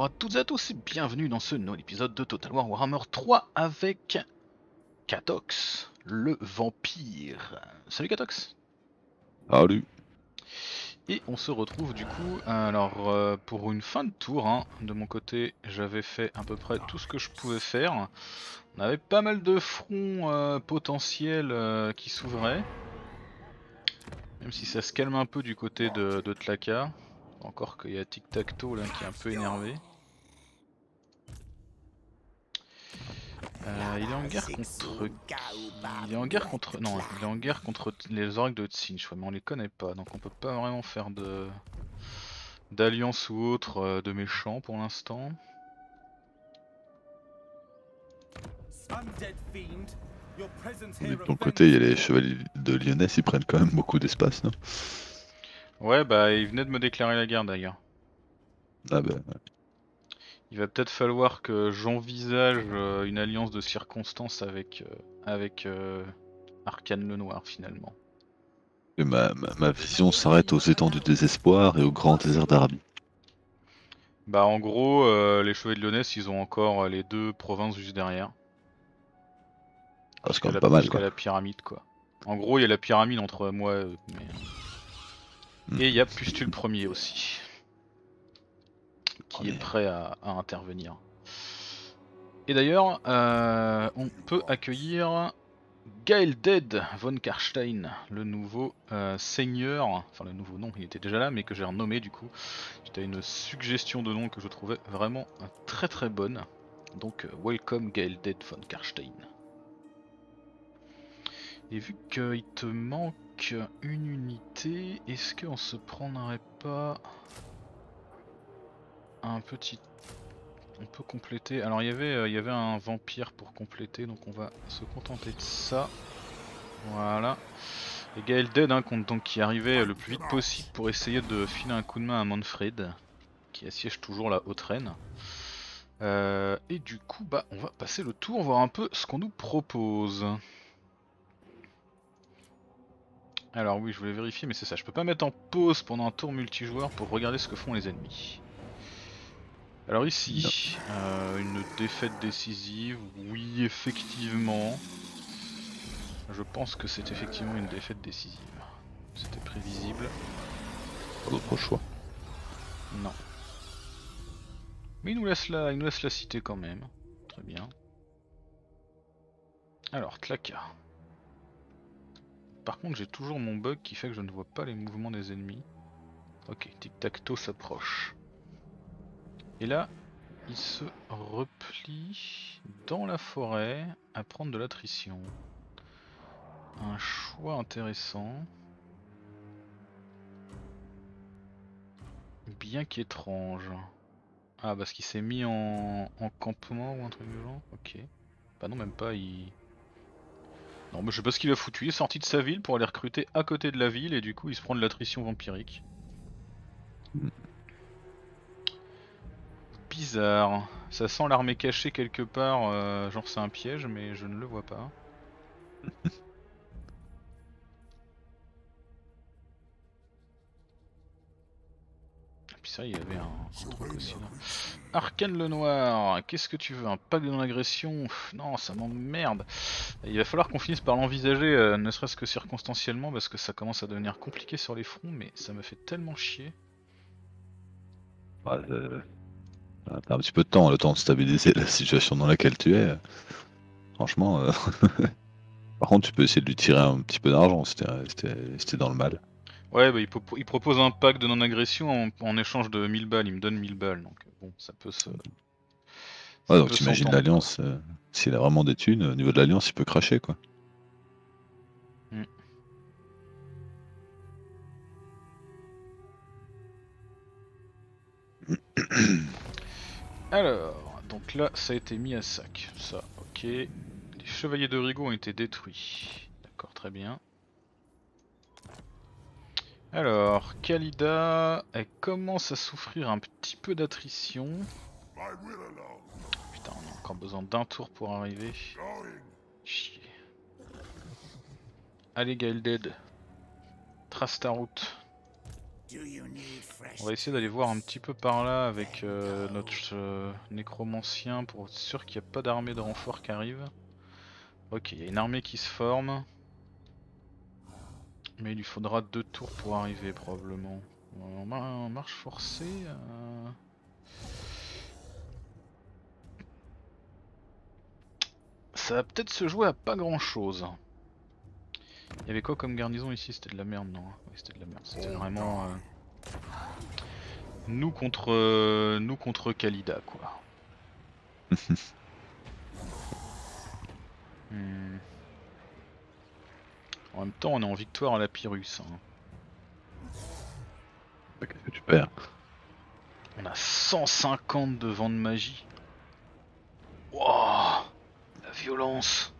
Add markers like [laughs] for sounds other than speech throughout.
bonjour à toutes et à tous et bienvenue dans ce nouvel épisode de Total War Warhammer 3 avec Katox, le vampire. Salut Katox Salut Et on se retrouve du coup, alors euh, pour une fin de tour, hein. de mon côté j'avais fait à peu près tout ce que je pouvais faire. On avait pas mal de fronts euh, potentiels euh, qui s'ouvraient. Même si ça se calme un peu du côté de, de Tlaka. Encore qu'il y a Tic Tac Toe là qui est un peu énervé. Euh, il est en guerre contre. Il est en guerre contre. Non, il est en guerre contre les oracles de Tsinch, mais on les connaît pas, donc on peut pas vraiment faire de. d'alliance ou autre euh, de méchants pour l'instant. Mais de ton côté, il y a les chevaliers de Lyonès, ils prennent quand même beaucoup d'espace, non? Ouais, bah il venait de me déclarer la guerre d'ailleurs. Ah bah, ouais. Il va peut-être falloir que j'envisage euh, une alliance de circonstances avec, euh, avec euh, Arcane le Noir finalement. Et ma, ma, ma vision s'arrête aux étangs du désespoir et au grand désert d'Arabie. Bah en gros, les chevaliers de Lyonès ils ont encore les deux provinces juste derrière. Ah, c'est quand même la- pas mal, quoi. la pyramide quoi. En gros, il y a la pyramide entre moi mais... Hmm. Et il y a Pustule premier aussi. Qui est prêt à, à intervenir. Et d'ailleurs, euh, on peut accueillir Gael Dead von Karstein, le nouveau euh, seigneur, enfin le nouveau nom, il était déjà là, mais que j'ai renommé du coup. C'était une suggestion de nom que je trouvais vraiment très très bonne. Donc, welcome Gael Dead von Karstein. Et vu qu'il te manque une unité, est-ce qu'on se prendrait pas un petit... On peut compléter... Alors il y avait, euh, il y avait un vampire pour compléter, donc on va se contenter de ça. Voilà. Et Gaël Dead, hein, donc, qui arrivait euh, le plus vite possible pour essayer de filer un coup de main à Manfred, qui assiège toujours la haute reine. Euh, et du coup, bah, on va passer le tour, voir un peu ce qu'on nous propose. Alors oui, je voulais vérifier, mais c'est ça. Je peux pas mettre en pause pendant un tour multijoueur pour regarder ce que font les ennemis. Alors ici, euh, une défaite décisive. Oui, effectivement. Je pense que c'est effectivement une défaite décisive. C'était prévisible. Pas d'autre choix. Non. Mais il nous laisse la, il nous laisse la cité quand même. Très bien. Alors, Tlaka. Par contre, j'ai toujours mon bug qui fait que je ne vois pas les mouvements des ennemis. Ok, tic-tac-toe s'approche. Et là, il se replie dans la forêt à prendre de l'attrition. Un choix intéressant. Bien qu'étrange. Ah, parce qu'il s'est mis en, en campement ou un truc du genre? Ok. Bah non, même pas, il... Non, mais je sais pas ce qu'il a foutu, il est sorti de sa ville pour aller recruter à côté de la ville et du coup il se prend de l'attrition vampirique. Bizarre. Ça sent l'armée cachée quelque part, euh, genre c'est un piège, mais je ne le vois pas. Et [laughs] puis ça, il y avait un, un truc aussi là. Arcane le Noir, qu'est-ce que tu veux Un pack de non-agression Non, ça m'emmerde. Il va falloir qu'on finisse par l'envisager, euh, ne serait-ce que circonstanciellement, parce que ça commence à devenir compliqué sur les fronts, mais ça me fait tellement chier. Ouais, euh, T'as un petit peu de temps, le temps de stabiliser [laughs] la situation dans laquelle tu es. Franchement. euh, [laughs] Par contre, tu peux essayer de lui tirer un petit peu d'argent t'es dans le mal. Ouais, bah, il, il propose un pack de non-agression en, en échange de 1000 balles, il me donne 1000 balles, donc euh, bon, ça peut se... ça Ouais, donc t'imagines l'alliance, euh, s'il a vraiment des thunes, au niveau de l'alliance, il peut cracher quoi. [clears throat] Alors, donc là, ça a été mis à sac. Ça, ok. Les chevaliers de Rigaud ont été détruits. D'accord, très bien. Alors, Kalida, elle commence à souffrir un petit peu d'attrition. Putain, on a encore besoin d'un tour pour arriver. Chier. Allez, Gaël Dead. Trace ta route. On va essayer d'aller voir un petit peu par là avec euh, notre euh, nécromancien pour être sûr qu'il n'y a pas d'armée de renfort qui arrive. Ok, il y a une armée qui se forme. Mais il lui faudra deux tours pour arriver probablement. En marche forcée. Euh. Ça va peut-être se jouer à pas grand chose. Il y avait quoi comme garnison ici? C'était de la merde, non Oui, c'était de la merde. C'était vraiment. Euh, nous contre. Euh, nous contre Kalida, quoi. [laughs] Hmm. En même temps, on est en victoire à la Pyrrhus. Hein. Qu'est-ce que tu perds? On a 150 de vent de magie. Wouah La violence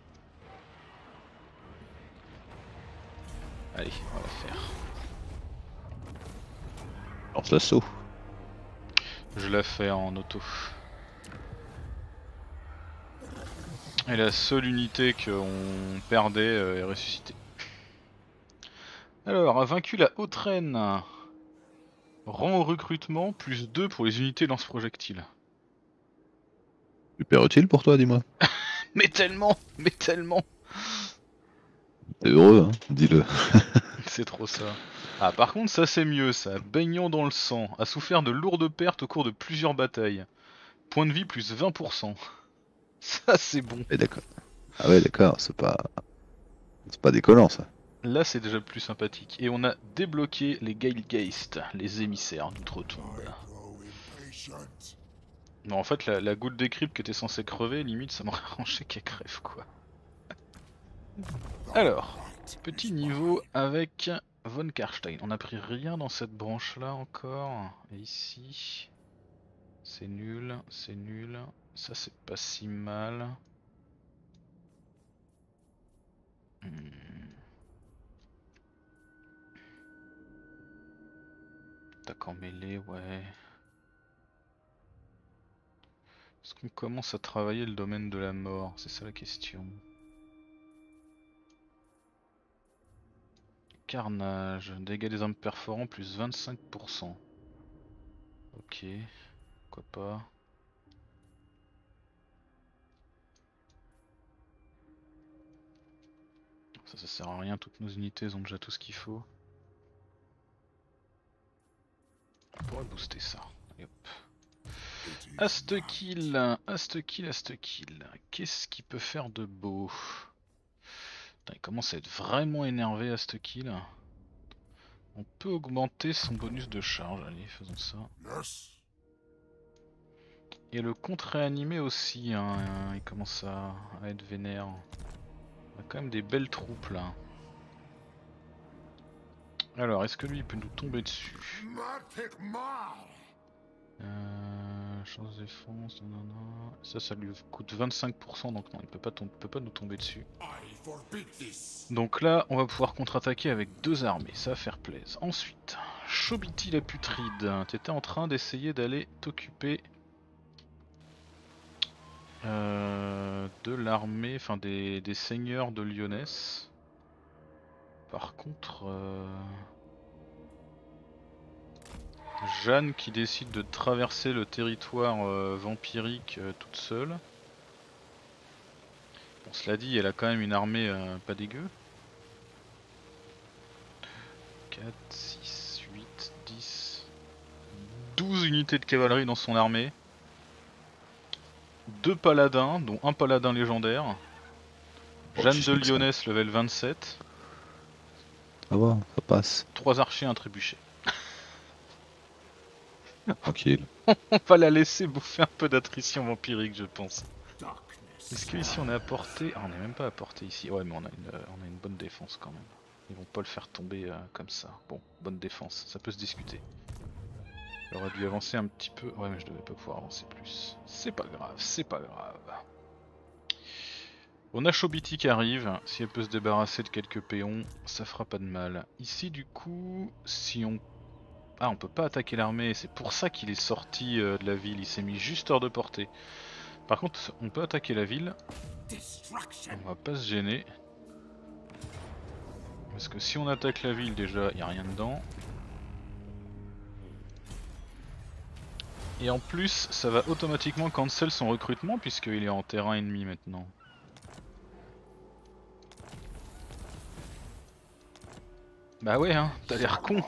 Allez, on va la faire. Lance l'assaut. Je la fais en auto. Et la seule unité qu'on perdait euh, est ressuscitée. Alors, a vaincu la haute reine. Rang au recrutement, plus 2 pour les unités lance-projectiles. Super utile pour toi, dis-moi. [laughs] mais tellement, mais tellement. T'es heureux, hein dis-le. [laughs] c'est trop ça. Ah, par contre, ça c'est mieux, ça. Baignant dans le sang, a souffert de lourdes pertes au cours de plusieurs batailles. Point de vie plus 20%. [laughs] Ça c'est bon. Et d'accord. Ah ouais, d'accord, c'est pas. C'est pas décollant ça. Là c'est déjà plus sympathique. Et on a débloqué les Galegeist, les émissaires d'outre-tombe. Non en fait la, goutte des qui était censée crever, limite ça m'aurait [laughs] arrangé qu'elle crève quoi. Alors, petit niveau avec Von Karstein. On a pris rien dans cette branche là encore. Et ici, c'est nul, c'est nul. Ça c'est pas si mal. Hmm. Attaque en mêlée, ouais. Est-ce qu'on commence à travailler le domaine de la mort? C'est ça la question. Carnage, dégâts des armes perforants plus 25%. Ok, pourquoi pas. Ça, ça sert à rien, toutes nos unités ont déjà tout ce qu'il faut. On pourrait booster ça. Allez, hop. Astekill, Astekill, Astekill. Qu'est-ce qu'il peut faire de beau? Il commence à être vraiment énervé Astekill. On peut augmenter son bonus de charge. Allez, faisons ça. Et le contre-réanimé aussi, hein, il commence à être vénère. On a quand même des belles troupes là. Alors, est-ce que lui il peut nous tomber dessus? Euh, Chance de défense, Ça, ça lui coûte 25%, donc non, il peut pas, peut pas nous tomber dessus. Donc là, on va pouvoir contre-attaquer avec deux armées, ça va faire plaisir. Ensuite, Chobiti la putride, t'étais en train d'essayer d'aller t'occuper euh, de l'armée, enfin des, seigneurs de Lyonesse. Par contre, euh, Jeanne qui décide de traverser le territoire euh, vampirique toute seule. Bon, cela dit, elle a quand même une armée pas dégueu. 4, 6, 8, 10, 12 unités de cavalerie dans son armée deux paladins, dont un paladin légendaire. Jeanne de Lyonesse, level 27. Ça va, ça passe. Trois archers, un trébuchet. Tranquille. [laughs] on va la laisser bouffer un peu d'attrition vampirique, je pense. Est-ce que ici on est à portée Ah, on est même pas à portée ici. Ouais, mais on a une, euh, on a une bonne défense quand même. Ils vont pas le faire tomber euh, comme ça. Bon, bonne défense, ça peut se discuter. J'aurais dû avancer un petit peu. Ouais, mais je devais pas pouvoir avancer plus. C'est pas grave, c'est pas grave. On a Chobiti qui arrive. Si elle peut se débarrasser de quelques péons, ça fera pas de mal. Ici, du coup, si on. Ah, on peut pas attaquer l'armée. C'est pour ça qu'il est sorti euh, de la ville. Il s'est mis juste hors de portée. Par contre, on peut attaquer la ville. On va pas se gêner. Parce que si on attaque la ville, déjà, il a rien dedans. Et en plus, ça va automatiquement cancel son recrutement puisqu'il est en terrain ennemi maintenant. Bah ouais, hein, t'as l'air con.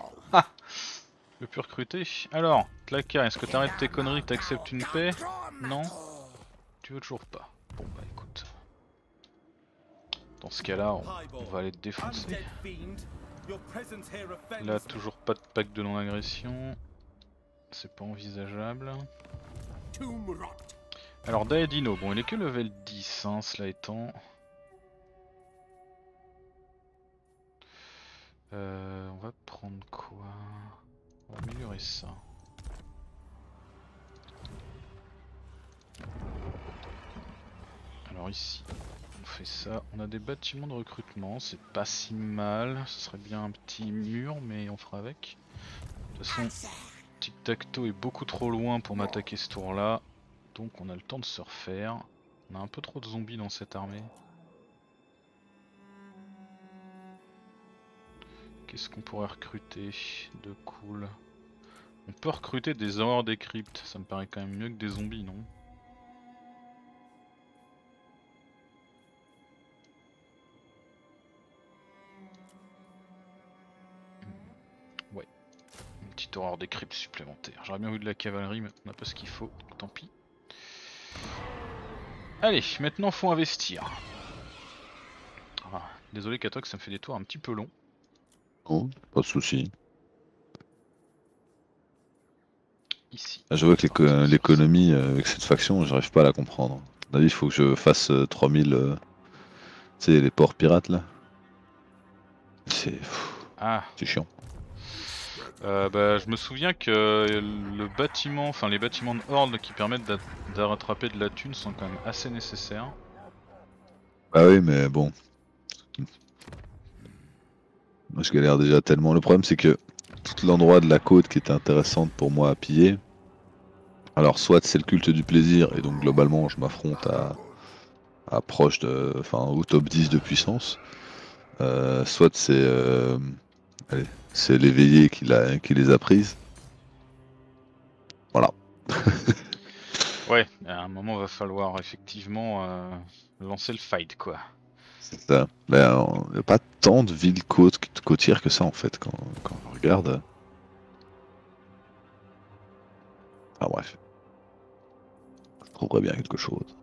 Je peux recruter. Alors, Tlaka, est-ce que t'arrêtes tes conneries, t'acceptes une paix? Non Tu veux toujours pas. Bon bah écoute. Dans ce cas-là, on, on va aller te défoncer. Là, toujours pas de pack de non-agression. C'est pas envisageable. Alors Daedino, bon il est que level 10 hein, cela étant. Euh, on va prendre quoi? Améliorer ça. Alors ici, on fait ça. On a des bâtiments de recrutement, c'est pas si mal. Ce serait bien un petit mur, mais on fera avec. De toute façon, Tic Tac Toe est beaucoup trop loin pour m'attaquer ce tour là. Donc on a le temps de se refaire. On a un peu trop de zombies dans cette armée. Qu'est-ce qu'on pourrait recruter de cool On peut recruter des horreurs des cryptes, ça me paraît quand même mieux que des zombies, non? Hmm, Ouais, une petite horreur des cryptes supplémentaire. J'aurais bien vu de la cavalerie, mais on n'a pas ce qu'il faut, tant pis. Allez, maintenant faut investir. Ah, désolé Katox, ça me fait des tours un petit peu longs. Oh, pas de soucis. Ici. Ah, Je vois que l'éco- l'économie euh, avec cette faction, j'arrive pas à la comprendre. À mon avis, il faut que je fasse euh, 3000. euh, Tu sais, les ports pirates là. C'est Ah, c'est chiant. Euh, bah, je me souviens que le bâtiment, enfin les bâtiments de horde qui permettent d'a- de rattraper de la thune sont quand même assez nécessaires. Bah oui, mais bon. Moi, je galère déjà tellement. Le problème, c'est que tout l'endroit de la côte qui était intéressante pour moi à piller. Alors, soit c'est le culte du plaisir, et donc globalement, je m'affronte à, proche de. Enfin, au top 10 de puissance. Euh, soit c'est. euh, c'est l'éveillé qui, qui les a prises. Voilà. [laughs] Ouais, à un moment va falloir effectivement euh, lancer le fight quoi. C'est ça. Là, il n'y a pas tant de villes côtières que ça en fait quand, quand on regarde. Ah bref. Je trouverais bien quelque chose.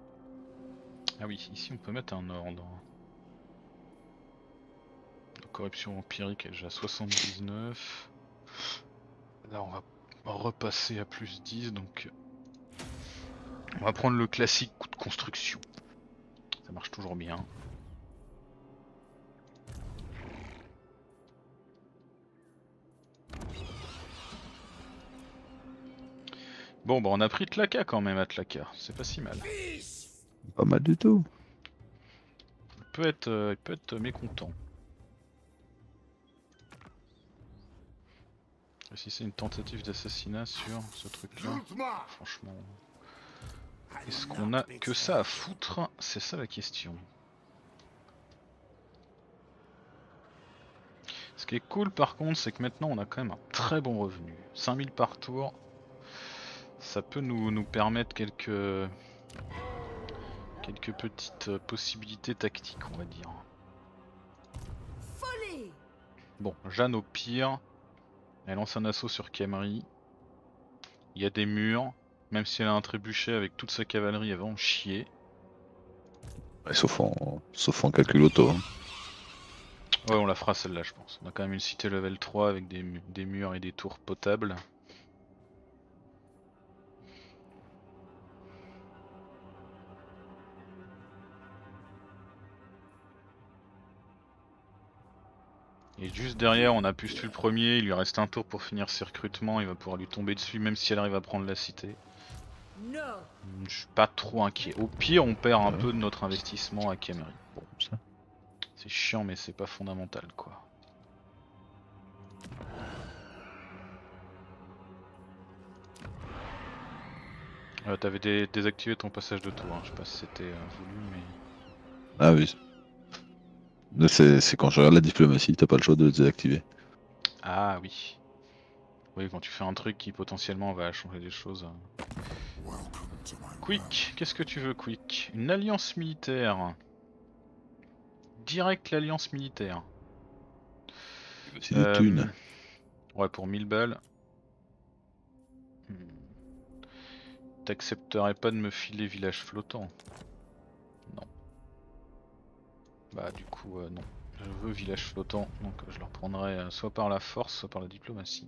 Ah oui, ici on peut mettre un ordre. La corruption empirique est déjà à 79. Là on va repasser à plus 10 donc on va prendre le classique coup de construction. Ça marche toujours bien. Bon bah on a pris Tlaka quand même à Tlaka, c'est pas si mal. Pas mal du tout. Il peut être, euh, il peut être mécontent. Et si c'est une tentative d'assassinat sur ce truc-là, franchement, est-ce qu'on a que ça à foutre? C'est ça la question. Ce qui est cool par contre, c'est que maintenant on a quand même un très bon revenu. 5000 par tour, ça peut nous, nous permettre quelques quelques petites euh, possibilités tactiques, on va dire. Bon, Jeanne au pire, elle lance un assaut sur Camry. Il y a des murs, même si elle a un trébuchet avec toute sa cavalerie, elle va en chier. Ouais, sauf, en, sauf en calcul auto. hein. Ouais, on la fera celle-là, je pense. On a quand même une cité level 3 avec des murs et des tours potables. Et juste derrière, on a Pustule le premier, il lui reste un tour pour finir ses recrutements, il va pouvoir lui tomber dessus même si elle arrive à prendre la cité. Je suis pas trop inquiet. Au pire, on perd un Ouais. peu de notre investissement à Camry. Bon, Ça. c'est chiant, mais c'est pas fondamental quoi. Euh, T'avais dé- désactivé ton passage de tour, hein. je sais pas si c'était euh, voulu, mais. Ah oui. C'est quand je regarde la diplomatie, t'as pas le choix de le désactiver. Ah oui. Oui, quand tu fais un truc qui potentiellement va changer des choses. euh. Quick, qu'est-ce que tu veux, Quick? Une alliance militaire. Direct l'alliance militaire. C'est des Euh, thunes. Ouais, pour 1000 balles. Hmm. T'accepterais pas de me filer village flottant. Bah du coup, euh, non. Je veux village flottant, donc euh, je le reprendrai euh, soit par la force, soit par la diplomatie.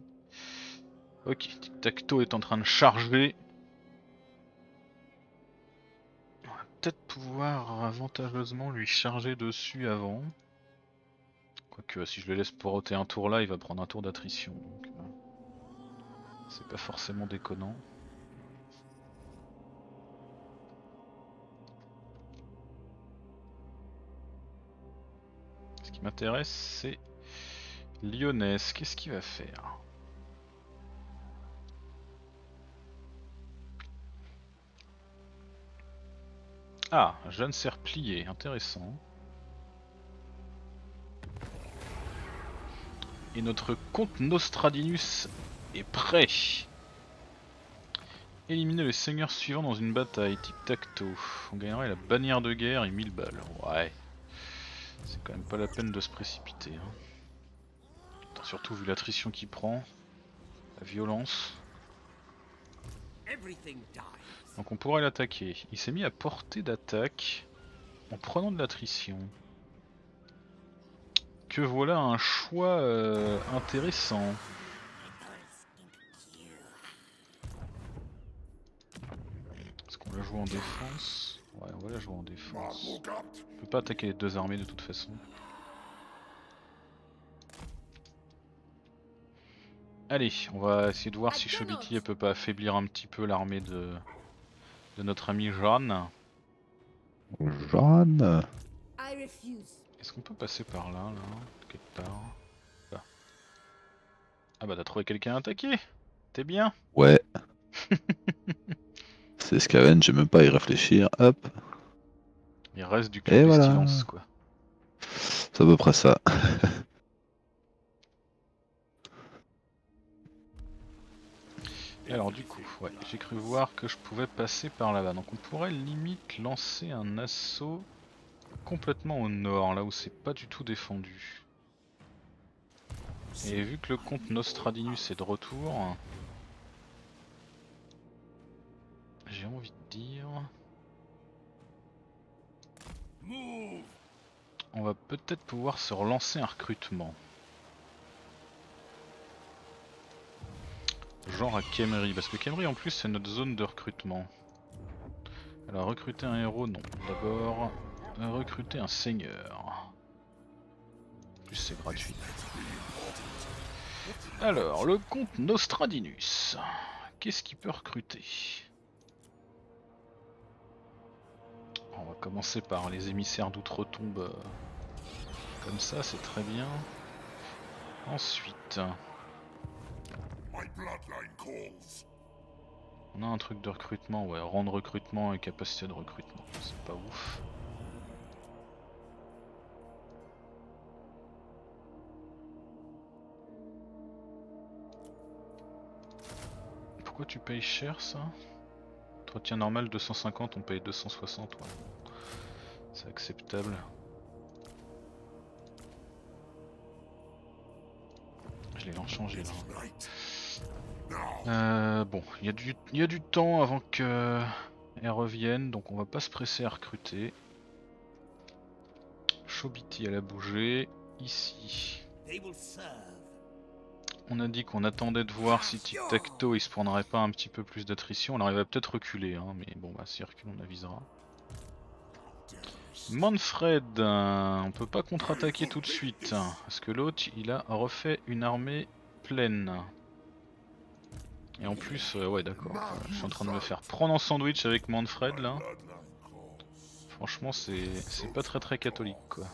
Ok, Tic-Tac-Toe est en train de charger. On va peut-être pouvoir avantageusement lui charger dessus avant. Quoique si je le laisse poroter un tour là, il va prendre un tour d'attrition. C'est pas forcément déconnant. M'intéresse c'est Lyonnaise. Qu'est-ce qu'il va faire? Ah, jeune serre intéressant. Et notre comte Nostradinus est prêt. Éliminer les seigneurs suivants dans une bataille, tic-tac-toe. On gagnerait la bannière de guerre et 1000 balles. Ouais. C'est quand même pas la peine de se précipiter. hein. Surtout vu l'attrition qu'il prend, la violence. Donc on pourrait l'attaquer. Il s'est mis à portée d'attaque en prenant de l'attrition. Que voilà un choix euh, intéressant. Est-ce qu'on la joue en défense Ouais, on va la jouer en défense. On peut pas attaquer les deux armées de toute façon. Allez, on va essayer de voir si Chobiti elle peut pas affaiblir un petit peu l'armée de, de notre ami Jeanne. Jeanne I refuse. Est-ce qu'on peut passer par là, là, quelque part? Là. Ah bah t'as trouvé quelqu'un à attaquer? T'es bien? Ouais. [laughs] C'est Scaven, j'ai même pas à y réfléchir. Hop, Il reste du Et club voilà. quoi. c'est à peu près ça. Alors du coup, ouais, j'ai cru voir que je pouvais passer par là-bas. Donc on pourrait limite lancer un assaut complètement au nord, là où c'est pas du tout défendu. Et vu que le comte Nostradinus est de retour, j'ai envie de dire, on va peut-être pouvoir se relancer un recrutement. Genre à Kemri, parce que Kemri en plus c'est notre zone de recrutement. Alors recruter un héros, non. D'abord, recruter un seigneur. En plus c'est gratuit. Alors, le comte Nostradinus. Qu'est-ce qu'il peut recruter? On va commencer par les émissaires d'outre-tombe. euh, Comme ça, c'est très bien. Ensuite, on a un truc de recrutement, ouais, rang de recrutement et capacité de recrutement. C'est pas ouf. Pourquoi tu payes cher ça? Entretien normal 250, on paye 260, ouais. C'est acceptable. Je l'ai changé là. Euh, bon, il y, a du- il y a du temps avant que elle revienne, donc on va pas se presser à recruter. Chobiti elle a bougé. Ici. On a dit qu'on attendait de voir si Tic Tac Toe il se prendrait pas un petit peu plus d'attrition. Alors il va peut-être reculer, hein, mais bon bah s'il recule on avisera. Manfred, euh, on peut pas contre-attaquer tout de suite, parce que l'autre il a refait une armée pleine. Et en plus, euh, ouais d'accord, je suis en train de me faire prendre en sandwich avec Manfred là. Franchement c'est c'est pas très très catholique quoi.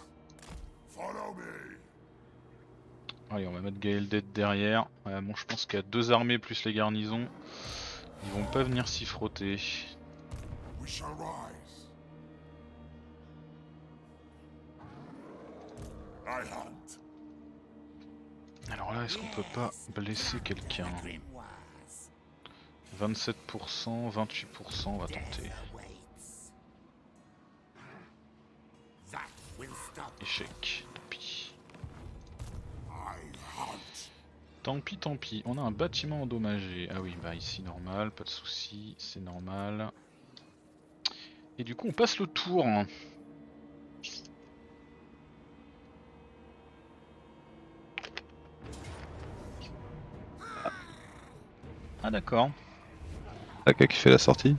Allez on va mettre Gaël Dead derrière. Ouais, bon je pense qu'il y a deux armées plus les garnisons. Ils vont pas venir s'y frotter. We shall rise. I hunt. Alors Alors là, est-ce qu'on peut pas blesser quelqu'un 27%, 28%, on va tenter. Échec, tant pis. Tant pis, tant pis. On a un bâtiment endommagé. Ah oui, bah ici normal, pas de souci, c'est normal. Et du coup, on passe le tour. hein. Ah d'accord. Taka qui fait la sortie.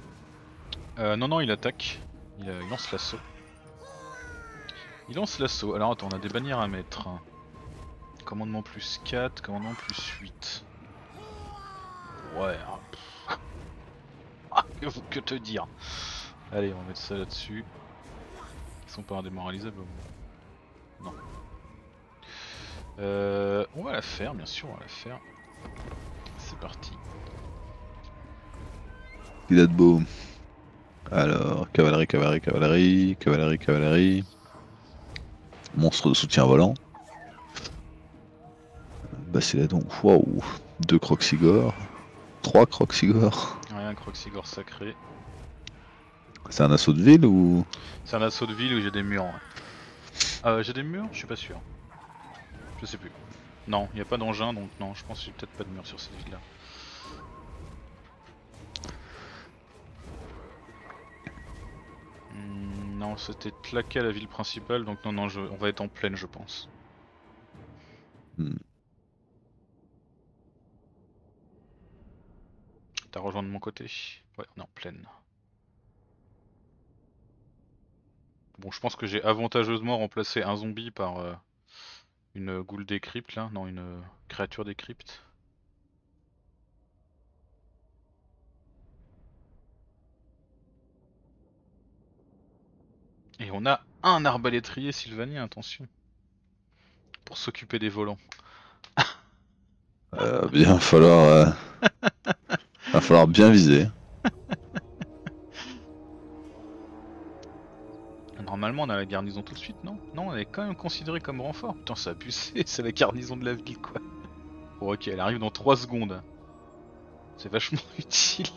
Euh, non, non, il attaque. Il, euh, il lance l'assaut. Il lance l'assaut. Alors attends, on a des bannières à mettre. Commandement plus 4, commandement plus 8. Ouais. pff. [laughs] Ah, que, te dire Allez, on va mettre ça là-dessus. Ils sont pas indémoralisables. Non. Euh, on va la faire, bien sûr, on va la faire. C'est parti. Il a de beau. Alors, cavalerie, cavalerie, cavalerie, cavalerie, cavalerie. Monstre de soutien volant. Bassiladon, waouh. Deux croxigores. Trois croxigores. Rien, Croxigore sacré. C'est un assaut de ville ou? C'est un assaut de ville où j'ai des murs. ouais. Euh, j'ai des murs? Je suis pas sûr. Je sais plus. Non, il n'y a pas d'engin donc non, je pense que j'ai peut-être pas de murs sur cette ville là. Hmm, non, c'était claqué à la ville principale donc non, non, je- on va être en plaine je pense. Hmm. T'as rejoint de mon côté Ouais, on est en plaine. Bon, je pense que j'ai avantageusement remplacé un zombie par euh, une goule des cryptes là, non, une euh, créature des cryptes. Et on a un arbalétrier sylvanien, attention. Pour s'occuper des volants. [laughs] Euh, bien, falloir. Va falloir bien viser. [laughs] Normalement, on a la garnison tout de suite, non? Non, elle est quand même considérée comme renfort. Putain, c'est abusé, [laughs] c'est la garnison de la ville, quoi. Bon, ok, elle arrive dans 3 secondes. C'est vachement [laughs] utile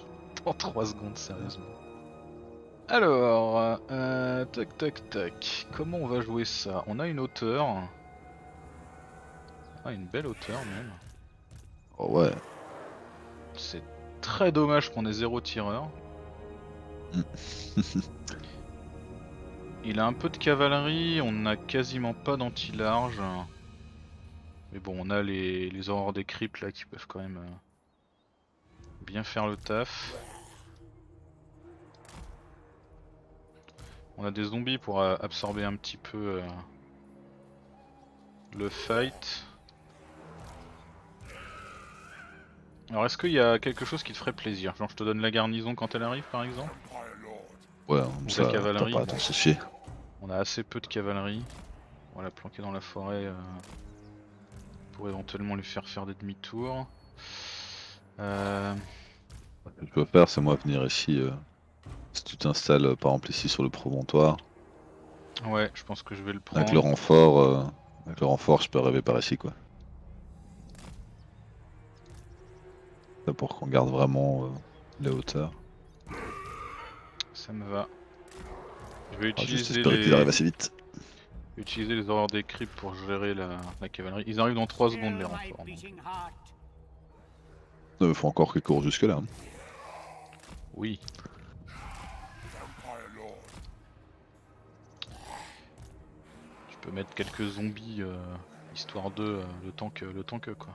dans 3 secondes, sérieusement. Alors, euh, tac tac tac. Comment on va jouer ça? On a une hauteur. Ah, une belle hauteur même. Oh ouais. C'est très dommage qu'on ait zéro tireur. [laughs] Il a un peu de cavalerie, on n'a quasiment pas d'anti-large. Mais bon, on a les, les horreurs des cryptes là qui peuvent quand même euh, bien faire le taf. On a des zombies pour euh, absorber un petit peu euh, le fight. Alors est-ce qu'il y a quelque chose qui te ferait plaisir? Genre je te donne la garnison quand elle arrive par exemple? Ouais, Ou ça, la cavalerie? pas. On a assez peu de cavalerie. On va la planquer dans la forêt euh, pour éventuellement lui faire faire des demi-tours. Euh, Ce que tu peux faire, c'est moi venir ici. euh, si tu t'installes par exemple ici sur le promontoire, ouais, je pense que je vais le prendre. avec le renfort, avec le renfort, je peux arriver par ici quoi. Ça pour qu'on garde vraiment euh, les hauteurs. Ça me va. Je vais Ah, juste utiliser, les... qu'ils arrivent assez vite. utiliser les horreurs des cryptes pour gérer la... la cavalerie. Ils arrivent dans 3 secondes les renforts. Il faut encore qu'ils courent jusque là. hein. Oui. Je peux mettre quelques zombies euh, histoire de euh, le temps que le temps que quoi.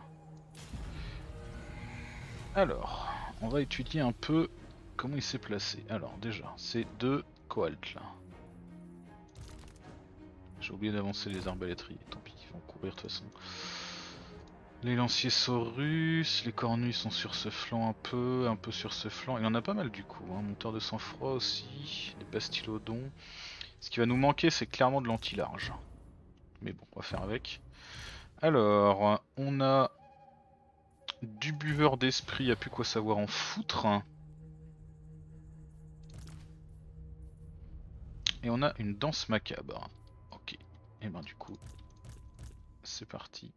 Alors, on va étudier un peu comment il s'est placé. Alors déjà, c'est deux coalts là. J'ai oublié d'avancer les arbalétriers, tant pis, ils vont courir de toute façon. Les lanciers saurus, les cornues sont sur ce flanc un peu, un peu sur ce flanc. Il en a pas mal du coup, hein. monteur de sang-froid aussi, les bastylodons. Ce qui va nous manquer, c'est clairement de l'anti-large. Mais bon, on va faire avec. Alors, on a du buveur d'esprit, a plus quoi savoir en foutre. Et on a une danse macabre. Ok. Et ben du coup, c'est parti.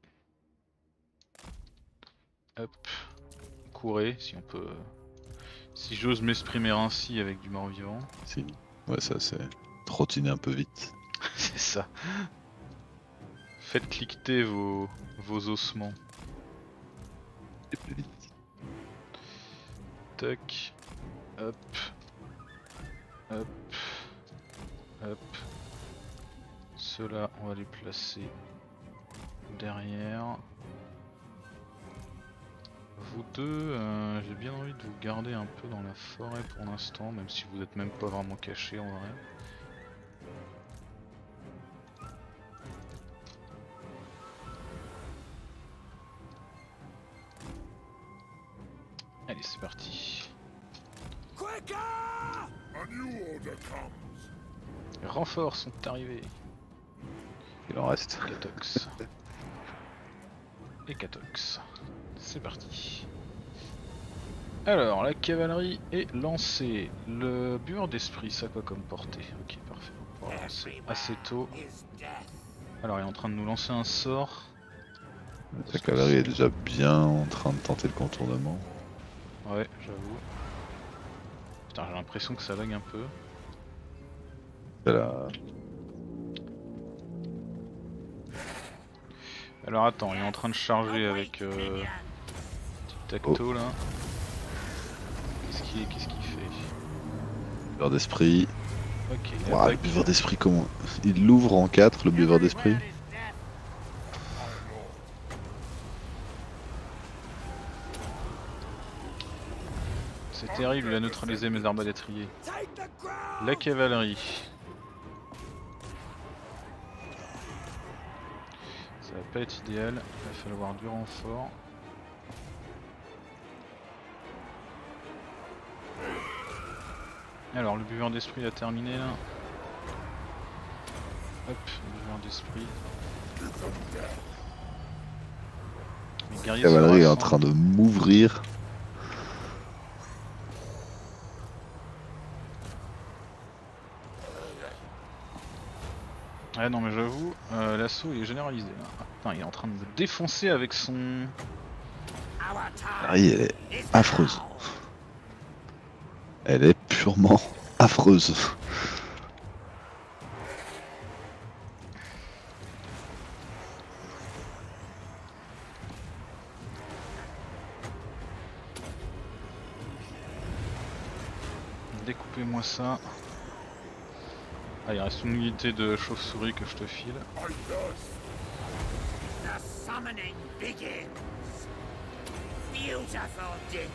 hop, courez si on peut. Si j'ose m'exprimer ainsi avec du mort-vivant. Si. Ouais, ça c'est trottiner un peu vite. [laughs] C'est ça. Faites cliqueter vos, vos ossements. Plus vite. Tac. Hop. Hop. Hop. Ceux-là, on va les placer derrière. Vous deux, euh, j'ai bien envie de vous garder un peu dans la forêt pour l'instant, même si vous êtes même pas vraiment cachés en vrai. Renforts sont arrivés. Il en reste. Catox. Et Catox. C'est parti. Alors, la cavalerie est lancée. Le buveur d'esprit, ça a quoi comme portée? Ok, parfait. On va lancer assez tôt. Alors, il est en train de nous lancer un sort. La cavalerie est déjà bien en train de tenter le contournement. Ouais, j'avoue. Putain, j'ai l'impression que ça lag un peu. La- Alors, attends, il est en train de charger avec euh, Tic Tac Toe là. Qu'est-ce qu'il qu'est-ce qu'il fait? Buveur d'esprit. Ok, Ouah, le buveur d'esprit, comment Il l'ouvre en 4, le buveur d'esprit. C'est terrible, il a neutralisé mes arbalétriers. The ground! La cavalerie. Pas être idéal, il va falloir du renfort. Alors le buveur d'esprit a terminé là. Hop, le buveur d'esprit. Les La guerriers se cavalerie est en train de m'ouvrir. Ouais non mais j'avoue, euh, l'assaut il est généralisé là. Ah, Putain il est en train de me défoncer avec son... Cavalerie, elle est affreuse. Elle est purement affreuse. Découpez-moi ça. Ah il reste une unité de chauve-souris que je te file. I thirst. The summoning begins. Beautiful decay.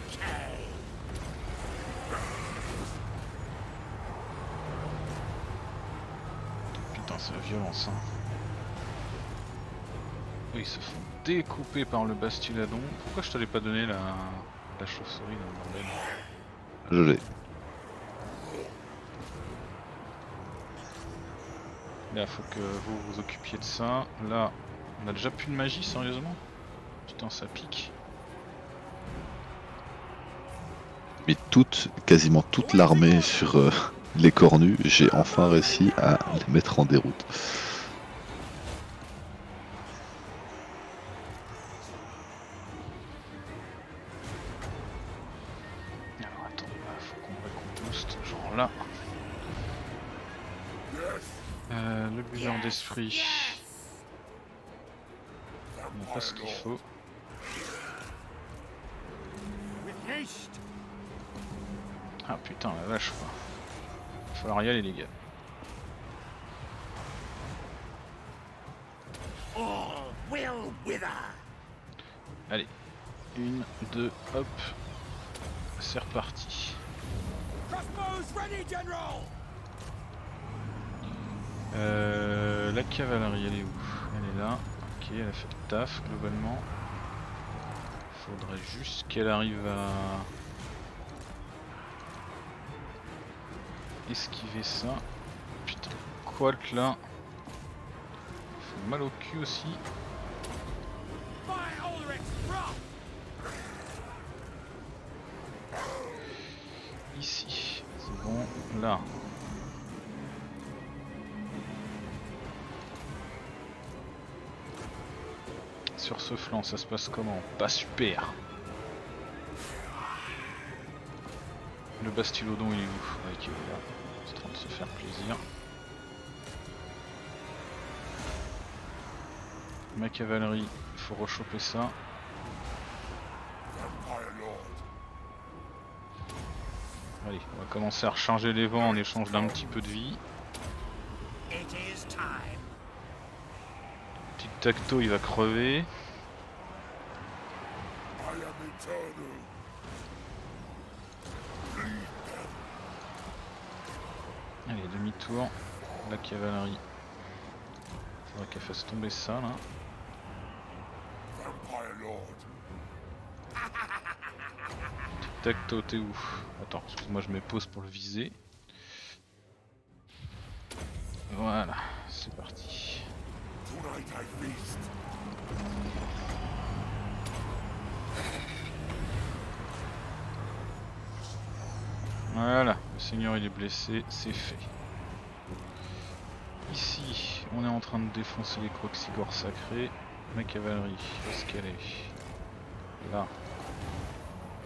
Putain c'est la violence hein. Oui, ils se font découper par le bastiladon. Pourquoi je te l'ai pas donné la, la chauve-souris dans le bordel? Je l'ai. Là faut que vous vous occupiez de ça. Là, on a déjà plus de magie sérieusement? Putain ça pique. mis toute, quasiment toute l'armée sur euh, les cornus, j'ai enfin réussi à les mettre en déroute. Alors attends, là, faut qu'on booste, genre là. Buveur d'esprit. On n'a pas ce qu'il faut. Ah putain la vache quoi. Va falloir y aller les gars. Allez. Une, deux, hop. C'est reparti. Crossbows ready, General! Euh, la cavalerie elle est où? Elle est là. Ok, elle a fait le taf globalement. Faudrait juste qu'elle arrive à esquiver ça. Putain, Qualk là. Fait mal au cul aussi. Ici, c'est bon. Là. sur ce flanc, ça se passe comment Pas super Le bastulodon il est où Ok, euh, là, c'est en train de se faire plaisir. Ma cavalerie, il faut rechoper ça. Allez, on va commencer à recharger les vents en échange d'un petit peu de vie. Tacto il va crever. Allez, demi-tour. La cavalerie. Faudrait qu'elle fasse tomber ça là. Tacto, t'es où? Attends, excuse-moi, je me pose pour le viser. Voilà, c'est parti. Tonight I feast. Voilà, le seigneur il est blessé, c'est fait. Ici, on est en train de défoncer les croxigores sacrés. Ma cavalerie, où est-ce qu'elle est? Là.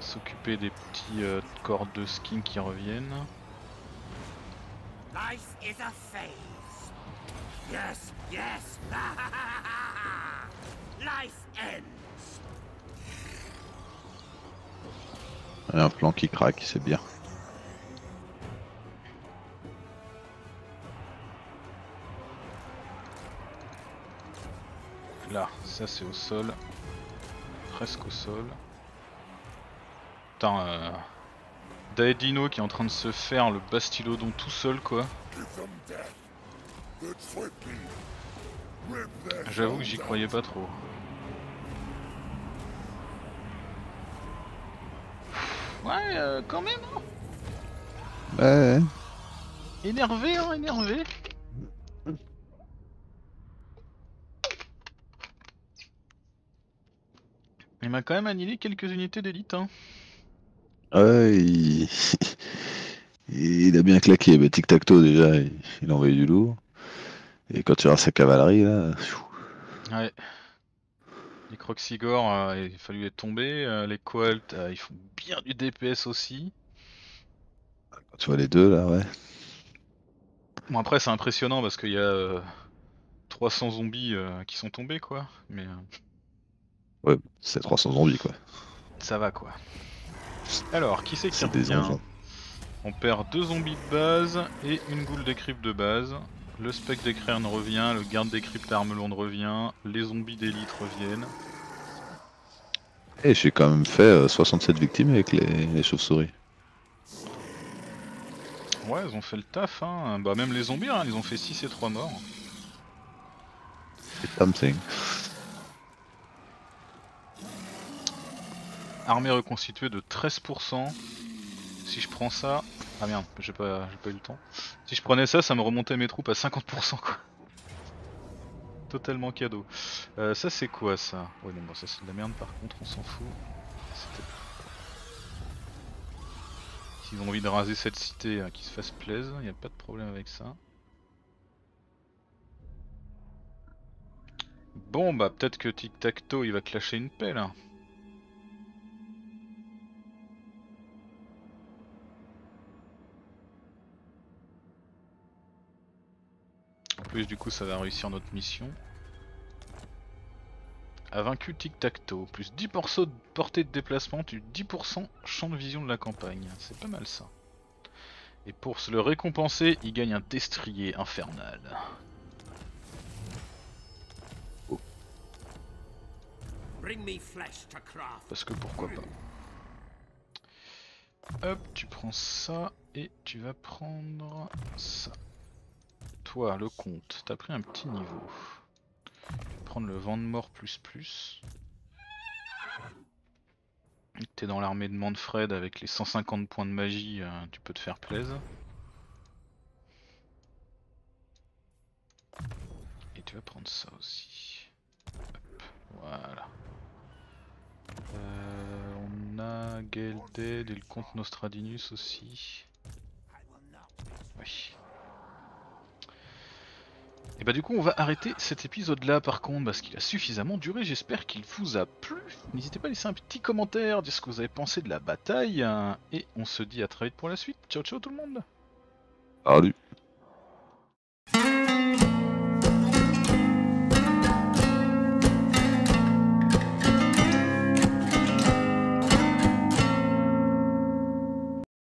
S'occuper des petits euh, corps de skin qui reviennent. Life is a phase. Yes, yes. [laughs] Life ends. Il y a un plan qui craque, c'est bien. Là, ça c'est au sol. Presque au sol. Putain, euh... Daedino qui est en train de se faire le Bastillodon tout seul quoi. J'avoue que j'y croyais pas trop. Ouais, euh, quand même. hein. Ouais, Énervé, hein, énervé. Il m'a quand même annihilé quelques unités d'élite. Hein. ouais, il... [laughs] il a bien claqué. Bah, Tic Tac Toe déjà, il... il a envoyé du lourd. Et quand tu verras sa cavalerie là. Ouais. Les Croxigor, euh, il a fallu les tomber. euh, les Colt, euh, ils font bien du DPS aussi. quand tu vois les deux là, ouais. Bon après c'est impressionnant parce qu'il y a euh, 300 zombies euh, qui sont tombés quoi. Mais euh, Ouais, c'est 300 zombies quoi. ça va quoi. Alors, qui c'est qui revient? zombies. On perd deux zombies de base et une des cryptes de base. Le spec des crânes revient, le garde des cryptes armelonde revient, les zombies d'élite reviennent. Et j'ai quand même fait euh, 67 victimes avec les, les chauves-souris. Ouais, ils ont fait le taf, hein. Bah, même les zombies, hein, ils ont fait 6 et 3 morts. C'est something. Armée reconstituée de 13%. Si je prends ça. Ah merde, j'ai pas, eu le temps. Si je prenais ça, ça me remontait mes troupes à 50% quoi. Totalement cadeau. Euh, ça c'est quoi ça? Ouais, non, bah, ça c'est de la merde par contre, on s'en fout. S'ils ont envie de raser cette cité, euh, qu'ils se fassent plaisir, y a pas de problème avec ça. Bon bah peut-être que Tic Tac Toe il va te lâcher une pelle. hein. Plus du coup ça va réussir notre mission. A vaincu Tic Tac Toe, plus 10% de portée de déplacement, tu 10% champ de vision de la campagne. C'est pas mal ça. Et pour se le récompenser, il gagne un destrier infernal. Craft. Parce que pourquoi pas. Hop, tu prends ça et tu vas prendre ça. Le compte, t'as pris un petit niveau. Prendre le vent de mort plus plus. T'es dans l'armée de Manfred avec les 150 points de magie, euh, tu peux te faire plaisir. Et tu vas prendre ça aussi. Hop, voilà. Euh, on a Gaelded et le comte Nostradinus aussi. Oui. Et bah du coup on va arrêter cet épisode là par contre parce qu'il a suffisamment duré, j'espère qu'il vous a plu. N'hésitez pas à laisser un petit commentaire, dire ce que vous avez pensé de la bataille, euh, et on se dit à très vite pour la suite. Ciao ciao tout le monde Salut.